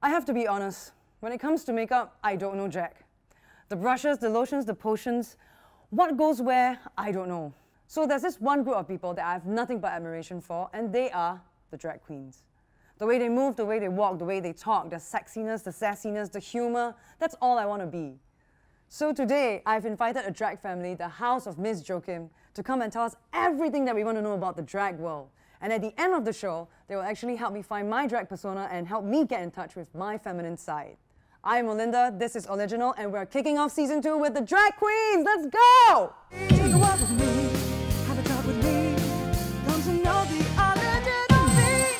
I have to be honest. When it comes to makeup, I don't know jack. The brushes, the lotions, the potions, what goes where, I don't know. So there's this one group of people that I have nothing but admiration for, and they are the drag queens. The way they move, the way they walk, the way they talk, the sexiness, the sassiness, the humor, that's all I want to be. So today, I've invited a drag family, the House of Miss Joaquim, to come and tell us everything that we want to know about the drag world. And at the end of the show, they will actually help me find my drag persona and help me get in touch with my feminine side. I'm Olinda, this is Oliginal, and we're kicking off season two with the Drag Queens! Let's go! Take a walk with me, have a talk with me, come to know the original me.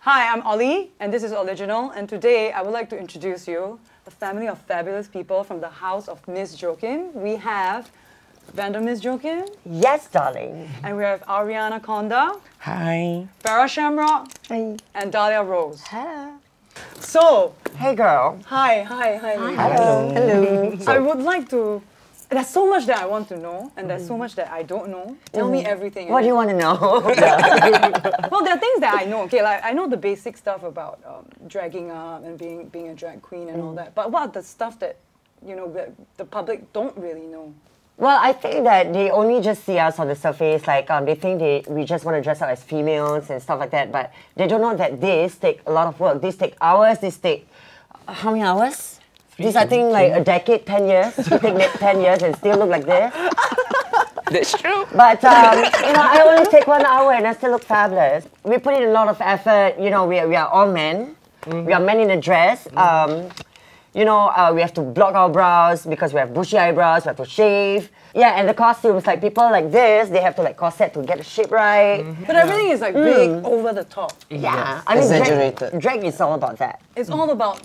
Hi, I'm Ollie, and this is Oliginal, and today I would like to introduce you the family of fabulous people from the house of Miss Joaquim. We have Vanda Miss Joaquim, Yes, darling. and we have Ariana Conda, Hi. Farah Shamrock, Hi. and Dahlia Rose. Hello. So, Hey, girl. hi, hi, hi. ladies. Hello. Hello. I would like to. There's so much that I want to know, and there's so mm. much that I don't know. Tell me mm. everything. What do you want to know? Well, there are things that I know. Okay, like I know the basic stuff about um, dragging up and being being a drag queen and all mm. that. But what are the stuff that you know that the public don't really know? Well, I think that they only just see us on the surface. Like, um, they think they, we just want to dress up as females and stuff like that. But they don't know that this take a lot of work. This take hours. This take how many hours? This I think like a decade, ten years. You take ne- ten years and still look like this. That's true. But um, you know, I only take one hour and I still look fabulous. We put in a lot of effort. You know, we are, we are all men. We are men in a dress. Um, you know, uh, we have to block our brows because we have bushy eyebrows. We have to shave. Yeah, and the costumes, like people like this, they have to like corset to get the shape right. But everything is like big, over the top. Yeah, I mean, drag, Exaggerated. drag is all about that. It's all about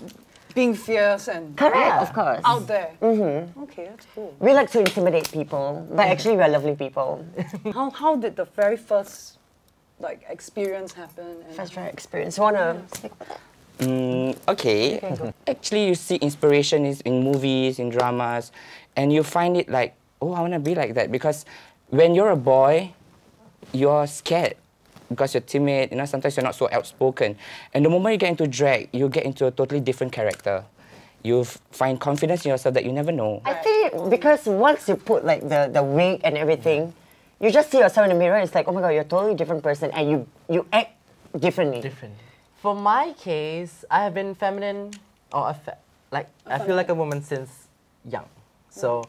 being fierce and Correct, of course. out there. Mm-hmm. Okay, that's cool. We like to intimidate people, but actually we're lovely people. How how did the very first like experience happen? And First drag experience. You wanna? stick with that? Mm, okay. Actually, you see inspiration is in movies, in dramas, and you find it like, oh, I want to be like that. Because when you're a boy, you're scared because you're timid. You know, sometimes you're not so outspoken. And the moment you get into drag, you get into a totally different character. You find confidence in yourself that you never know. I think because once you put like the, the wig and everything, you just see yourself in the mirror. It's like, oh my god, you're a totally different person, and you you act differently. different. For my case, I have been feminine, or a like I feel like a woman since young. So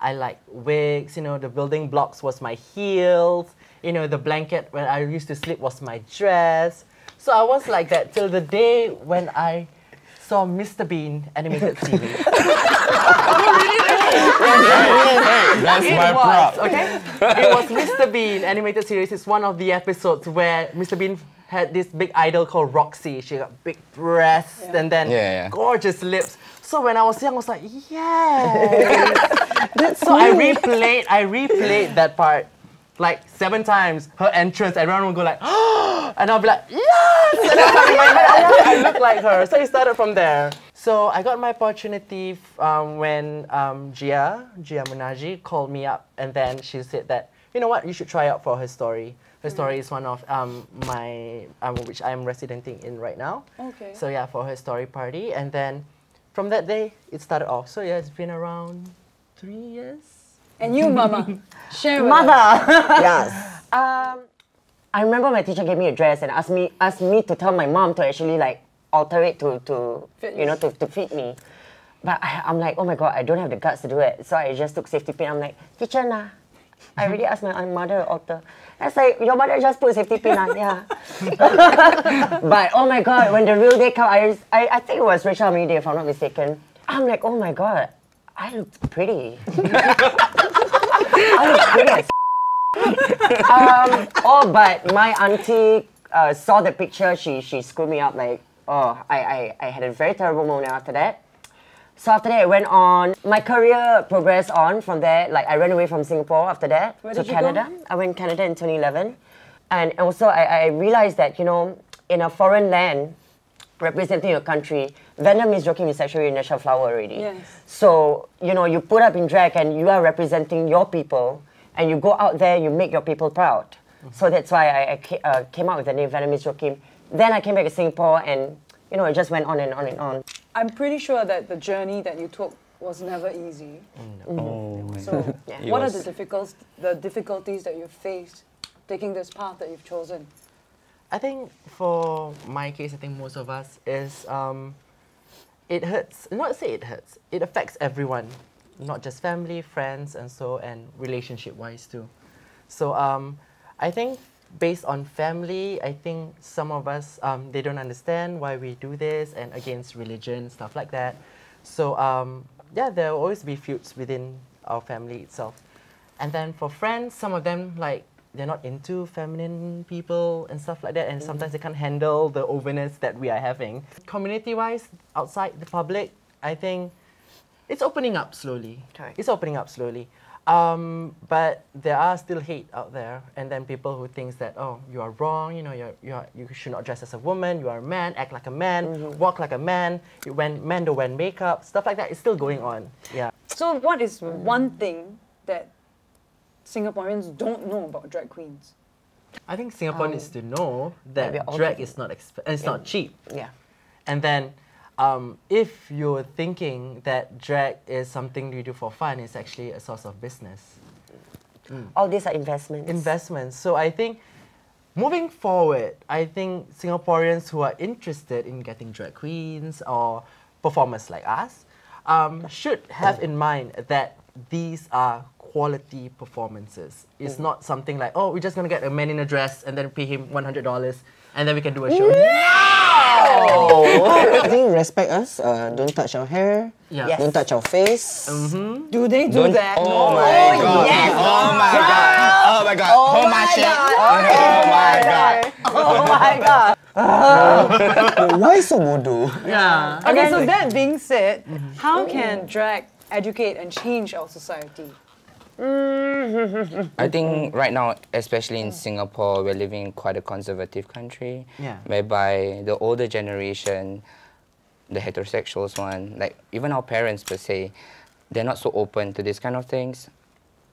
I like wigs. You know, the building blocks was my heels. You know, the blanket where I used to sleep was my dress. So I was like that till the day when I saw Mr. Bean animated series. That's It my was, prop. Okay? it was Mr. Bean animated series. It's one of the episodes where Mr. Bean had this big idol called Roxy. She got big breasts and then Yeah, yeah. gorgeous lips. So when I was young, I was like, yeah. so I replayed, I replayed that part like seven times. Her entrance, everyone would go like, oh, and I'll be like, yes! And I was like, in my head, I, want- I look like her. So it started from there. So I got my opportunity um, when um, Gia, Gia Munaji, called me up, and then she said that, you know what, you should try out for her story. Her story is one of um, my, um, which I'm residenting in right now. Okay. So yeah, for her story party, and then from that day, it started off. So yeah, it's been around three years. And you, Mama, share with Mother. yes. Um, I remember my teacher gave me a dress and asked me asked me to tell my mom to actually like alter it to to Fit you know to, to fit me. But I, I'm like, oh my god, I don't have the guts to do it. So I just took safety pin. I'm like, teacher nah. I already asked my mother to alter. That's like your mother just put safety pin on, yeah. but oh my god, when the real day come, I, I I think it was Rachel Day if I'm not mistaken. I'm like, oh my god, I look pretty. I look pretty as um, oh, but my auntie uh, saw the picture. She she screwed me up. Like, oh, I, I, I had a very terrible moment after that. So after that, I went on. My career progressed on from there. Like, I ran away from Singapore after that Where to did you go? Canada. I went to Canada in 2011, and also I, I realized that you know, in a foreign land, representing your country, Vanda Miss Joaquim is actually a national flower already. Yes. So, you know, you put up in drag and you are representing your people and you go out there, you make your people proud. So that's why I, I uh, came out with the name Vanda Miss Joaquim. Then I came back to Singapore and, you know, it just went on and on and on. I'm pretty sure that the journey that you took was never easy. Oh, So, It what are the was- difficult the difficulties that you've faced taking this path that you've chosen? I think for my case, I think most of us is um, it hurts. Not say it hurts. It affects everyone, not just family, friends, and so and relationship wise too. So um, I think based on family, I think some of us um, they don't understand why we do this and against religion stuff like that. So um, yeah, there will always be feuds within our family itself. And then for friends, some of them like they're not into feminine people and stuff like that, and sometimes they can't handle the overness that we are having. Community-wise, outside the public, I think it's opening up slowly. Correct. It's opening up slowly. Um, but there are still hate out there, and then people who thinks that oh you are wrong, you know you're, you're you should not dress as a woman, you are a man, act like a man, walk like a man. You when men don't wear makeup, stuff like that is still going on. Yeah. So, what is one thing that Singaporeans don't know about drag queens? I think Singapore needs to know that we are all drag is not exp- it's not cheap. Yeah. And then, um, if you're thinking that drag is something you do for fun, it's actually a source of business, All these are investments. investments. So I think, moving forward, I think Singaporeans who are interested in getting drag queens or performers like us um, should have in mind that these are quality performances. It's not something like, oh, we're just gonna get a man in a dress and then pay him one hundred dollars and then we can do a show. I think respect us. Uh, don't touch our hair. Yeah. Yes. Don't touch our face. Do they do Don't- that? Oh my god. Oh my god. Oh my god. Hold my shit. Oh my god. Oh my god. Why so bodoh? Yeah. Okay, so that being said, how can drag educate and change our society? Mm-hmm. I think right now, especially in Singapore, we're living in quite a conservative country. Yeah. Whereby the older generation, the heterosexuals one, like even our parents per se, they're not so open to this kind of things.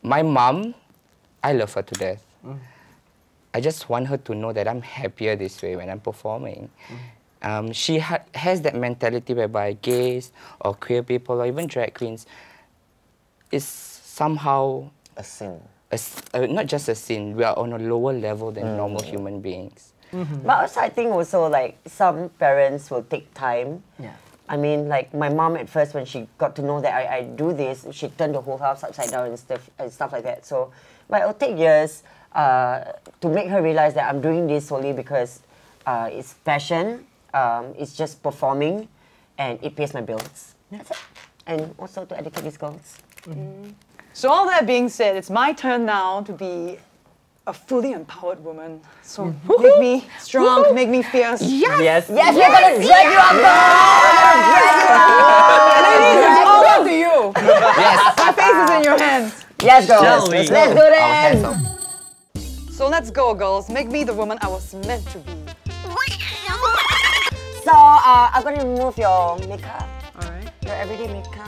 My mom, I love her to death. Mm. I just want her to know that I'm happier this way when I'm performing. Mm. Um, she ha- has that mentality whereby gays or queer people or even drag queens is somehow A sin. a s- uh, not just a sin, we are on a lower level than normal human beings. But also, I think also like some parents will take time. Yeah. I mean, like my mom at first, when she got to know that I, I do this, she turned the whole house upside down and stuff and stuff like that. So, but it'll take years uh, to make her realize that I'm doing this solely because uh, it's passion, um, it's just performing, and it pays my bills. That's it. And also to educate these girls. So all that being said, it's my turn now to be a fully empowered woman. So make me strong, make me fierce. Yes. Yes, Yes. we're gonna drag you up, Ladies, it's all up to you. Yes, my face is in your hands. Yes, girls. Shall we? Let's do this. So let's go, girls. Make me the woman I was meant to be. So, uh, I'm gonna remove your makeup, All right. your everyday makeup.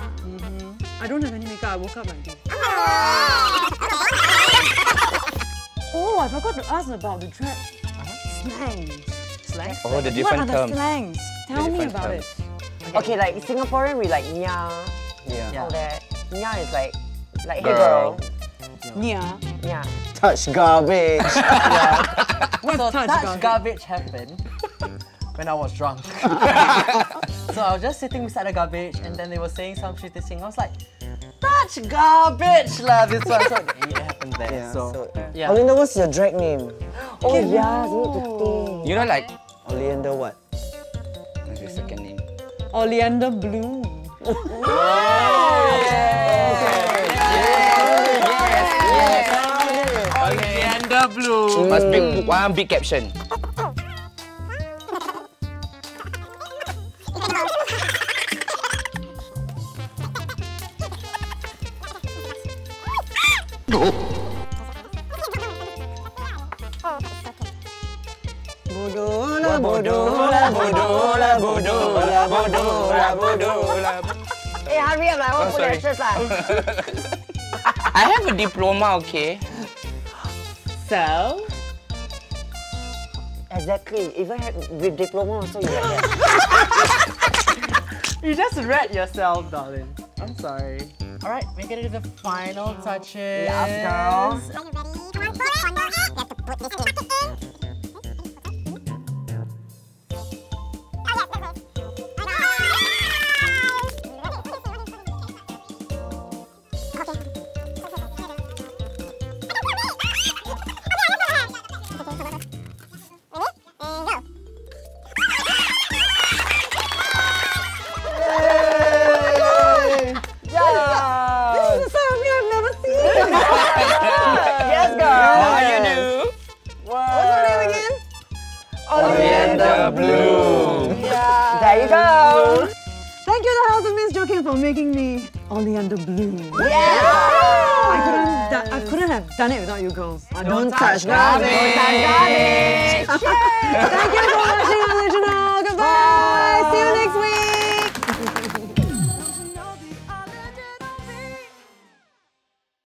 I don't have any makeup. I woke up like this. Oh, I forgot to ask about the drag slangs. Slangs? Oh, the What are different the slangs? Tell me about terms. it. Okay, like Singaporean, we like nya, Yeah. all that. Nya is like, like hey Girl. girl, Nia. nya. Touch garbage. What's So touch touch garbage? garbage happened when I was drunk. so I was just sitting beside the garbage and then they were saying some shitty thing. I was like, touch garbage lah this one. So it happened there. Yeah, so, so- uh, yeah. Olinda, what's your drag name? Oh yeah, you need to think. You know, like, Oleander what? what's your second name? Oleander Bloom. Oh, Oleander blue. Must be one big caption. Hey, hurry up, lah. I want to put sorry. I have a diploma, okay? So, Exactly. Even had, with diploma also you like that. You just read yourself, darling. I'm sorry. All right, we're gonna do the final touches. Yes, girl. Thank you, the House of Miss Joaquim, for making me Oleander Blue. Yeah. I couldn't, I couldn't have done it without you girls. I don't, touch garbage. garbage. Don't touch garbage. Thank you for watching Oliginal. Goodbye.